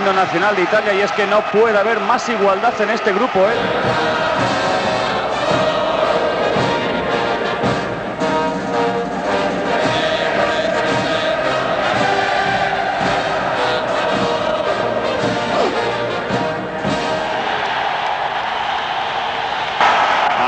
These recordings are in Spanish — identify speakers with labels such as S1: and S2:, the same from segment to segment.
S1: nacional de Italia y es que no puede haber más igualdad en este grupo. ¿eh?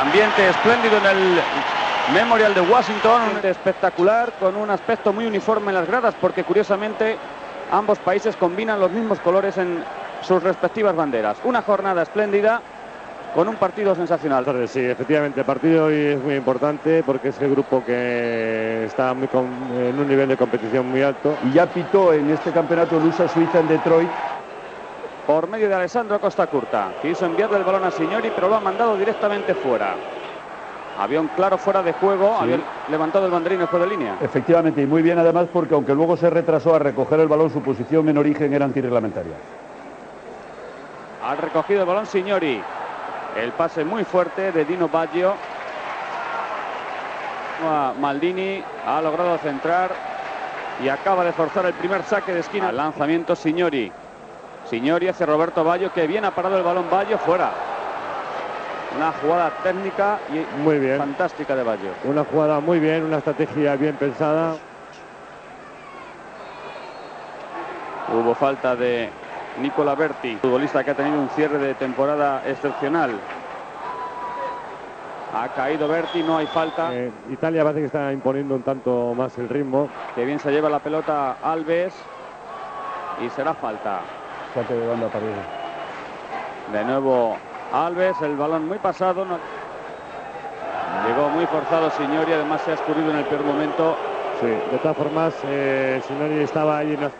S1: Ambiente espléndido en el Memorial de Washington, espectacular con un aspecto muy uniforme en las gradas porque curiosamente ambos países combinan los mismos colores en sus respectivas banderas. Una jornada espléndida con un partido sensacional.
S2: Sí, efectivamente, el partido hoy es muy importante porque es el grupo que está muy en un nivel de competición muy alto.
S3: Y ya pitó en este campeonato Lusa Suiza en Detroit.
S1: Por medio de Alessandro Costa Curta. Quiso enviarle el balón a Signori, pero lo ha mandado directamente fuera. Un claro fuera de juego, había levantado el banderín después de línea.
S3: Efectivamente, y muy bien además porque aunque luego se retrasó a recoger el balón, su posición en origen era antirreglamentaria.
S1: Ha recogido el balón Signori. El pase muy fuerte de Dino Baggio. Maldini ha logrado centrar y acaba de forzar el primer saque de esquina. Lanzamiento Signori. Signori hacia Roberto Baggio, que bien ha parado el balón Baggio fuera. Una jugada técnica y
S2: muy bien.
S1: fantástica de Baggio.
S2: Una jugada muy bien, una estrategia bien pensada.
S1: Hubo falta de Nicola Berti, futbolista que ha tenido un cierre de temporada excepcional. Ha caído Berti, no hay falta.
S2: Eh, Italia parece que está imponiendo un tanto más el ritmo.
S1: Que bien se lleva la pelota Alves y será falta.
S3: Saque de banda para
S1: De nuevo Alves, el balón muy pasado. No... Llegó muy forzado Signori, además se ha escurrido en el peor momento.
S2: Sí, de todas formas, eh, Signori estaba ahí en la...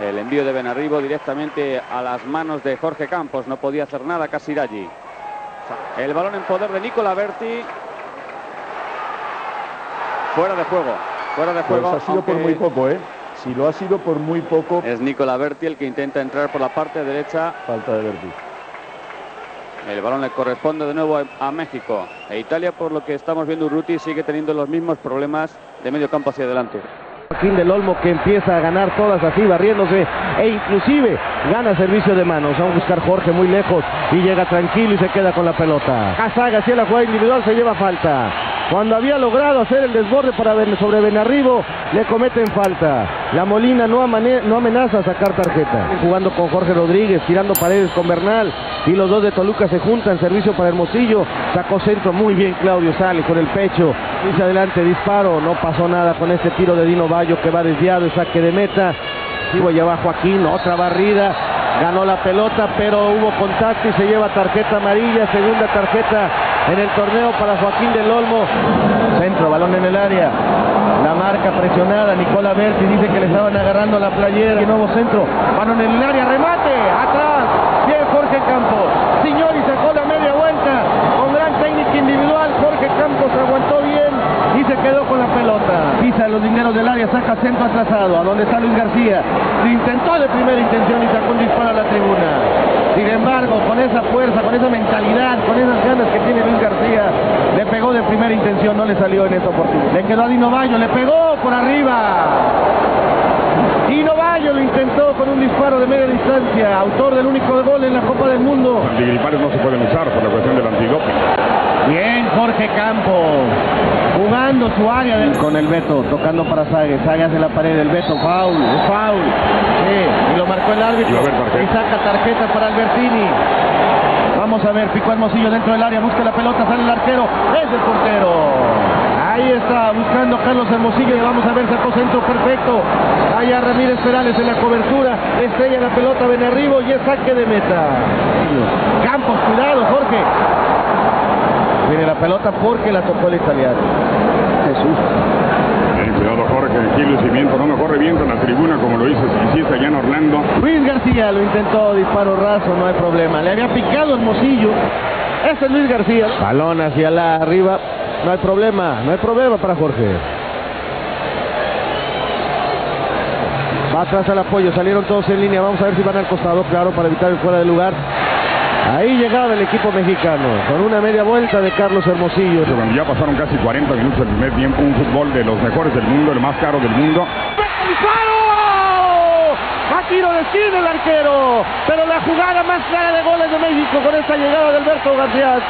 S1: El envío de Benarribo directamente a las manos de Jorge Campos. No podía hacer nada Casiraghi. El balón en poder de Nicola Berti. Fuera de juego. Fuera de juego.
S3: Pues ha sido por muy poco, ¿eh? Si lo ha sido por muy poco.
S1: Es Nicola Berti el que intenta entrar por la parte derecha.
S3: Falta de Berti.
S1: El balón le corresponde de nuevo a México. E Italia, por lo que estamos viendo, Urruti sigue teniendo los mismos problemas de medio campo hacia adelante.
S4: Joaquín del Olmo que empieza a ganar todas así, barriéndose e inclusive gana servicio de manos. A buscar Jorge muy lejos y llega tranquilo y se queda con la pelota. Casaga hacia la jugada individual, se lleva falta. Cuando había logrado hacer el desborde para sobre Benarribo, le cometen falta. La Molina no, no amenaza a sacar tarjeta. Jugando con Jorge Rodríguez, tirando paredes con Bernal. Y los dos de Toluca se juntan, servicio para Hermosillo. Sacó centro muy bien Claudio Sale con el pecho. Dice adelante, disparo. No pasó nada con este tiro de Dino Bayo que va desviado, el saque de meta. Sigo allá abajo Joaquín, otra barrida. Ganó la pelota, pero hubo contacto y se lleva tarjeta amarilla, segunda tarjeta en el torneo para Joaquín del Olmo. Centro, balón en el área. La marca presionada, Nicola Berti dice que le estaban agarrando la playera. Y nuevo centro, balón en el área, remate, atrás. Bien Jorge Campos. Signori sacó la media vuelta con gran técnica individual. Jorge Campos aguantó bien y se quedó con la pelota. Pisa los dineros del área, saca centro atrasado. A donde está Luis García. Lo intentó de primera intención y sacó un disparo a la tribuna. Sin embargo, con esa fuerza, con esa mentalidad, con esas ganas que tiene Luis García, le pegó de primera intención, no le salió en esa oportunidad. Le quedó a Dino Bayo, le pegó por arriba. Dino Bayo lo intentó con un disparo de media distancia, autor del único gol en la Copa del Mundo.
S5: Antigripales no se pueden usar por la cuestión del antidoping.
S4: Jorge Campos. Jugando su área con el Beto, tocando para Sague. Sague hace la pared del Beto. Foul, foul. Sí, y lo marcó el árbitro. Y, saca tarjeta para Albertini. Vamos a ver, picó Hermosillo dentro del área, busca la pelota, sale el arquero, es el portero. Ahí está, buscando a Carlos Hermosillo y vamos a ver, sacó centro perfecto. Allá Ramírez Perales en la cobertura, estrella la pelota, ven arriba y es saque de meta. Campos, cuidado, Jorge. Viene la pelota porque la tocó el italiano. Jesús.
S5: Bien, cuidado Jorge, aquí lucimiento, no me corre viento en la tribuna como lo hizo insiste allá en Orlando.
S4: Luis García lo intentó, disparo raso, no hay problema. Le había picado el mocillo. Ese es Luis García. Balón hacia la arriba, no hay problema, no hay problema para Jorge. Va atrás al apoyo, salieron todos en línea, vamos a ver si van al costado, claro, para evitar el fuera de lugar. Ahí llegaba el equipo mexicano con una media vuelta de Carlos Hermosillo.
S5: Ya pasaron casi 40 minutos del primer tiempo. Un fútbol de los mejores del mundo, el más caro del mundo.
S4: ¡Disparo! tiro de esquina el arquero. Pero la jugada más clara de goles de México con esta llegada de Alberto García.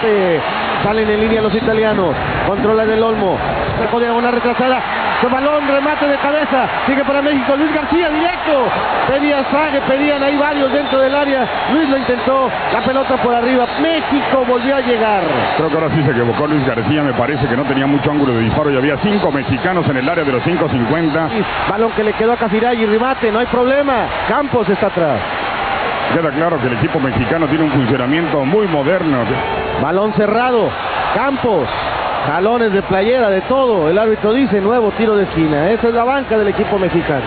S4: Salen en línea los italianos. Controla del Olmo. Sacó una retrasada. Su balón, remate de cabeza. Sigue para México. Luis García directo. Pedía Sague, pedían ahí varios dentro del área. Luis lo intentó. La pelota por arriba. México volvió a llegar.
S5: Creo que ahora sí se equivocó Luis García. Me parece que no tenía mucho ángulo de disparo y había cinco mexicanos en el área de los 5.50.
S4: Balón que le quedó a Casiray y remate. No hay problema. Campos está atrás.
S5: Queda claro que el equipo mexicano tiene un funcionamiento muy moderno.
S4: Balón cerrado. Campos. Jalones de playera, de todo. El árbitro dice nuevo tiro de esquina. Esa es la banca del equipo mexicano.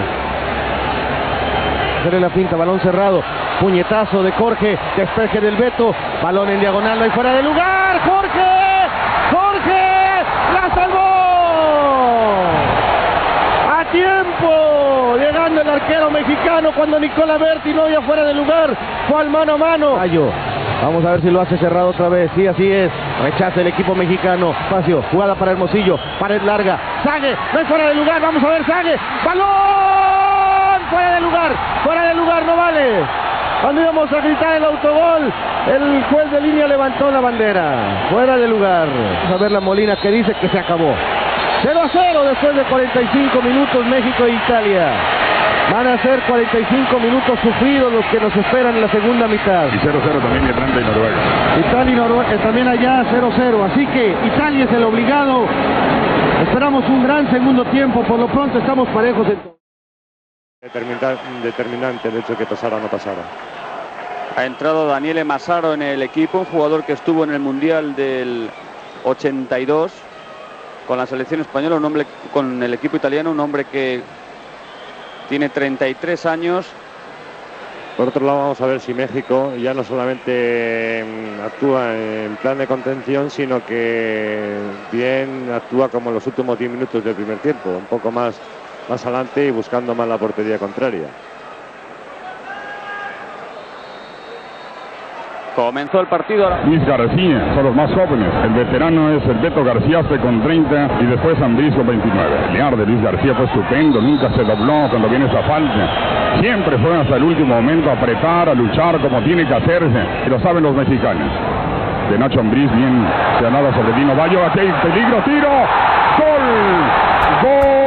S4: Hacerle la pinta, balón cerrado. Puñetazo de Jorge. Despeje del Beto. Balón en diagonal, no hay fuera de lugar. Jorge. Jorge. La salvó. A tiempo. Llegando el arquero mexicano cuando Nicola Berti no había fuera de lugar. Fue al mano a mano. Vamos a ver si lo hace cerrado otra vez. Sí, así es. Rechaza el equipo mexicano. Espacio. Jugada para Hermosillo. Pared larga. Sague. No es fuera de lugar. Vamos a ver. Sague. Balón. Fuera de lugar. Fuera de lugar. No vale. Cuando íbamos a gritar el autogol, el juez de línea levantó la bandera. Fuera de lugar. Vamos a ver la Molina que dice que se acabó. 0 a 0 después de 45 minutos México e Italia. Van a ser 45 minutos sufridos los que nos esperan en la segunda mitad.
S5: Y 0-0 también Irlanda y Noruega.
S4: Italia y Noruega también allá 0-0. Así que Italia es el obligado. Esperamos un gran segundo tiempo. Por lo pronto estamos parejos en todo.
S2: Determinante el hecho de que pasara o no pasara.
S1: Ha entrado Daniele Massaro en el equipo, un jugador que estuvo en el Mundial del 82 con la selección española, un hombre con el equipo italiano, un hombre que tiene 33 años.
S2: Por otro lado, vamos a ver si México ya no solamente mm, actúa en plan de contención, sino que bien actúa como en los últimos 10 minutos del primer tiempo, un poco más, más adelante y buscando más la portería contraria.
S1: Comenzó el partido.
S5: Luis García son los más jóvenes. El veterano es el Beto García con 30 y después Andrés con 29. El lear de Luis García fue estupendo, nunca se dobló cuando viene esa falta. Siempre fue hasta el último momento a apretar, a luchar como tiene que hacerse. Y lo saben los mexicanos. De Nacho Ambriz bien se nada sobre Dino Bayo. Aquí hay peligro, tiro. Gol. Gol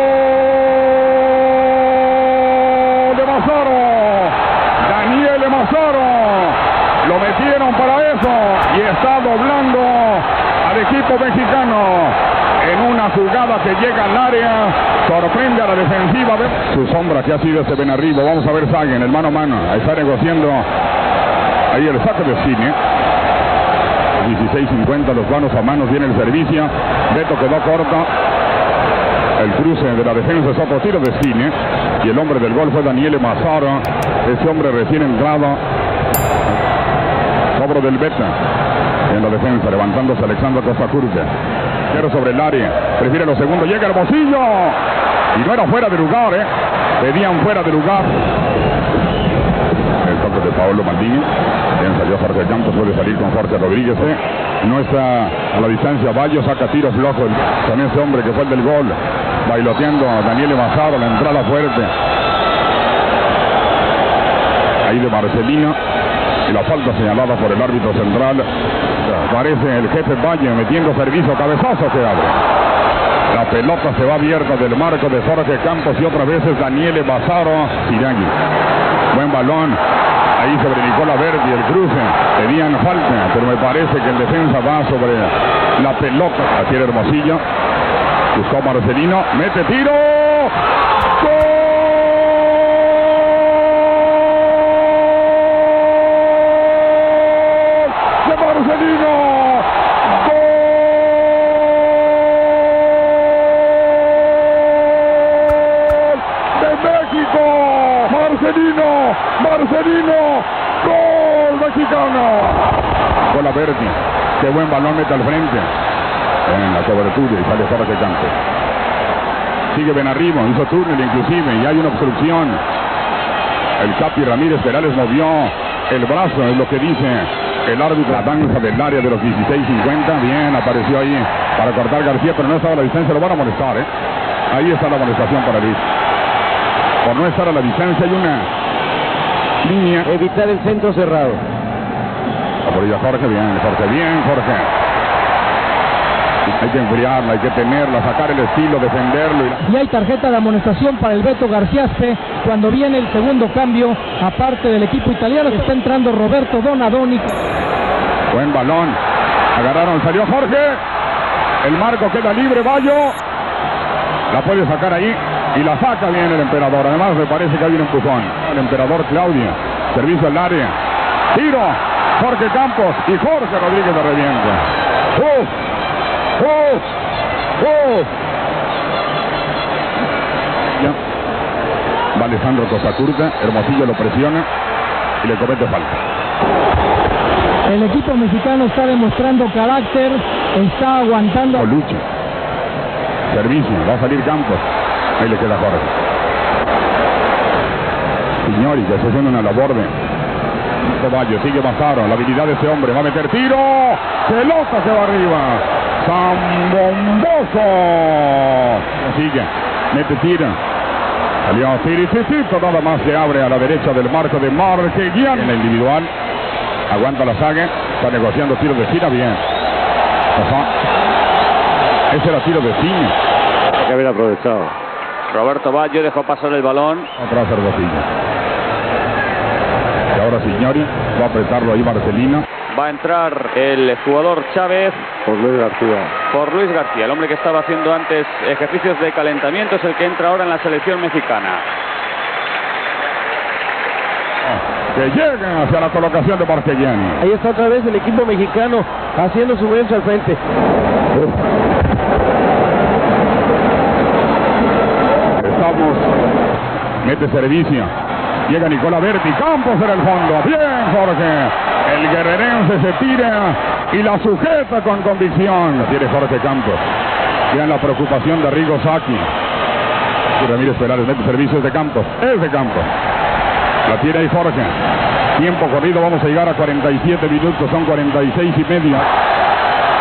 S5: de Mazaro. Daniel Mazaro. Lo metieron para eso y está doblando al equipo mexicano en una jugada que llega al área, sorprende a la defensiva. Su sombra que ha sido ese arriba Vamos a ver Sagen, el mano a mano. Ahí está negociando ahí el saque de cine. 16.50 los manos a manos viene el servicio. Beto quedó corto. El cruce de la defensa es otro tiro de cine. Y el hombre del gol fue Daniele Mazaro. Ese hombre recién entrado Del Beta. En la defensa, levantándose Alexandro Costa Curca. Quiero sobre el área. Prefiere los segundos. Llega Hermosillo. Y no era fuera de lugar, ¿eh? Pedían fuera de lugar. El toque de Paolo Maldini. Bien salió Jorge Campos. Puede salir con Jorge Rodríguez, ¿eh? No está a la distancia. Bayo saca tiros flojos con ese hombre que fue el del gol. Bailoteando a Daniel Mazaro. La entrada fuerte. Ahí de Marcelino y la falta señalada por el árbitro central. Aparece el jefe Valle metiendo servicio, cabezazo se abre. La pelota se va abierta del marco de Jorge Campos y otra vez es Daniele Bazaro Iragui. Buen balón. Ahí sobre Nicola Verdi, el cruce. Tenían falta, pero me parece que el defensa va sobre la pelota. Aquí el Hermosillo. Buscó Marcelino. Mete tiro. Marcelino, gol mexicano. Bola Verdi, qué buen balón mete al frente. En la cobertura y sale fuera de campo. Sigue Benarribo, hizo túnel inclusive y hay una obstrucción. El Capi Ramírez Perales movió el brazo, es lo que dice el árbitro. La danza del área de los 16.50. Bien, apareció ahí para cortar García, pero no estaba la distancia, lo van a molestar. ¿eh? Ahí está la molestación para Luis. Por no estar a la distancia hay una línea.
S4: Evitar el centro cerrado.
S5: La por ella Jorge, bien, Jorge, bien, Jorge. Hay que enfriarla, hay que tenerla, sacar el estilo, defenderlo. y-
S6: Y hay tarjeta de amonestación para el Beto Garciaspe cuando viene el segundo cambio, aparte del equipo italiano, está entrando Roberto Donadoni.
S5: Buen balón. Agarraron, salió Jorge. El marco queda libre, Bayo. La puede sacar ahí y la saca bien el emperador. Además me parece que hay un empujón. El emperador Claudia. Servicio al área. Tiro. Jorge Campos y Jorge Rodríguez de revienta. ¡Uf! ¡Uf! ¡Uf! Ya. Va Alejandro Costacurta. Hermosillo lo presiona y le comete falta.
S6: El equipo mexicano está demostrando carácter, está aguantando.
S5: Lucha. Servicio, va a salir Campos. Ahí le queda Jorge. Signori, que está haciendo una labor de Caballo, sigue Mazaro, la habilidad de este hombre, va a meter tiro, pelota se va arriba, Zambomboso, sigue, mete tiro, salió Tiritito, nada más se abre a la derecha del marco de Marqueguian, en la individual, aguanta la saga, está negociando tiro de tira, bien, Ajá. ese era tiro de cine,
S2: Hay que haber aprovechado.
S1: Roberto Baggio dejó pasar el balón.
S5: atrás Hermosillo. Y ahora Signori va a apretarlo ahí Marcelino.
S1: Va a entrar el jugador Chávez
S2: Por Luis García.
S1: por Luis García. El hombre que estaba haciendo antes ejercicios de calentamiento es el que entra ahora en la selección mexicana.
S5: Que llega hacia la colocación de Marquegiani.
S4: Ahí está otra vez el equipo mexicano haciendo su movimiento al frente.
S5: Mete servicio. Llega Nicola Berti. Campos en el fondo. Bien, Jorge. El guerrerense se tira y la sujeta con convicción. La tiene Jorge Campos. Vean la preocupación de Rigo Saki. Y Ramírez Perales mete servicios de Campos. Es de Campos. La tiene ahí Jorge. Tiempo corrido. Vamos a llegar a 47 minutos. Son 46 y medio.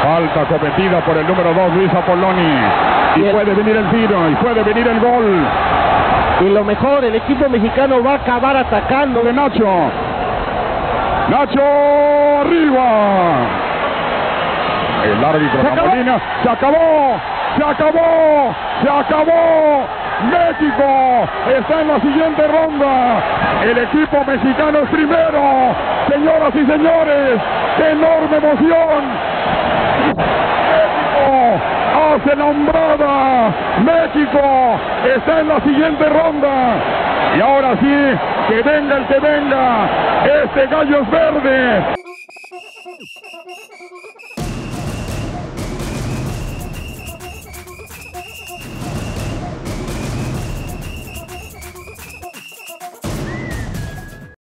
S5: Falta cometida por el número 2, Luis Apoloni. Y puede venir el tiro, y puede venir el gol.
S4: Y lo mejor, el equipo mexicano va a acabar atacando.
S5: de Nacho. Nacho arriba. El árbitro
S4: Se acabó.
S5: Se acabó. Se acabó. Se acabó. México está en la siguiente ronda. El equipo mexicano es primero. Señoras y señores, qué enorme emoción. Hombrada. México está en la siguiente ronda. Y ahora sí, que venga el que venga. Este gallo es verde.